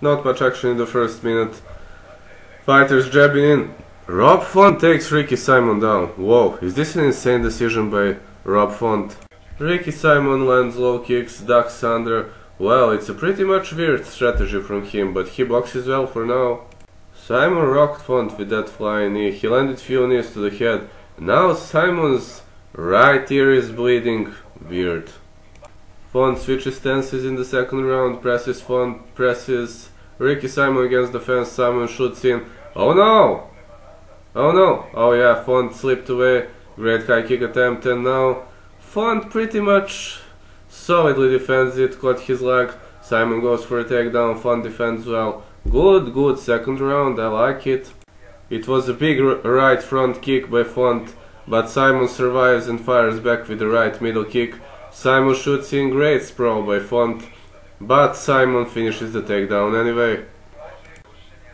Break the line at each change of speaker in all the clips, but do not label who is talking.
Not much action in the first minute. Fighters jabbing in. Rob Font takes Ricky Simon down. Whoa, is this an insane decision by Rob Font? Ricky Simon lands low kicks, ducks under. Well, it's a pretty much weird strategy from him, but he boxes well for now. Simon rocked Font with that flying knee. He landed few knees to the head. Now Simon's right ear is bleeding. Weird. Font switches stances in the second round, presses Font, presses Ricky Simon against the fence, Simon shoots in. Oh no! Oh no! Oh yeah, Font slipped away. Great high kick attempt and now Font pretty much solidly defends it, caught his leg. Simon goes for a takedown, Font defends well. Good, good second round, I like it. It was a big right front kick by Font, but Simon survives and fires back with the right middle kick. Simon shoots in great sprawl by Font, but Simon finishes the takedown anyway.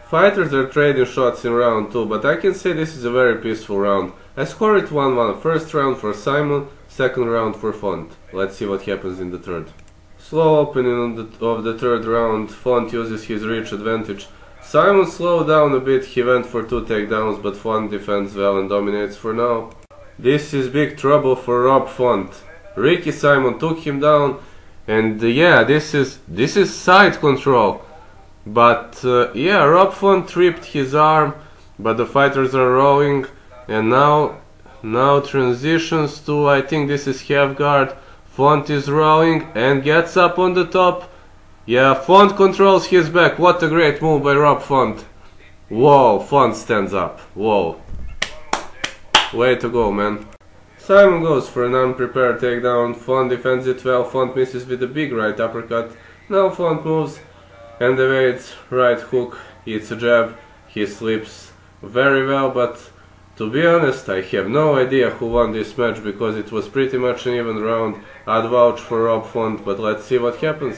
Fighters are trading shots in round 2, but I can say this is a very peaceful round. I score it 1-1, first round for Simon, second round for Font. Let's see what happens in the third. Slow opening the, of the third round, Font uses his reach advantage. Simon slowed down a bit, he went for two takedowns, but Font defends well and dominates for now. This is big trouble for Rob Font. Ricky Simon took him down, and uh, yeah, this is this is side control. But uh, yeah, Rob Font tripped his arm, but the fighters are rolling, and now now transitions to I think this is half guard. Font is rolling and gets up on the top. Yeah, Font controls his back. What a great move by Rob Font. Whoa, Font stands up. Whoa. Way to go, man. Simon goes for an unprepared takedown. Font defends it well. Font misses with a big right uppercut. Now Font moves and evades right hook. It's a jab. He slips very well, but to be honest, I have no idea who won this match because it was pretty much an even round. I'd vouch for Rob Font, but let's see what happens.